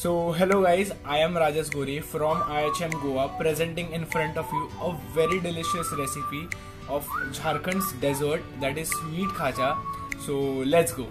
So hello guys, I am Rajas Gore from IHM Goa presenting in front of you a very delicious recipe of Jharkhand's dessert that is sweet khaja. So let's go.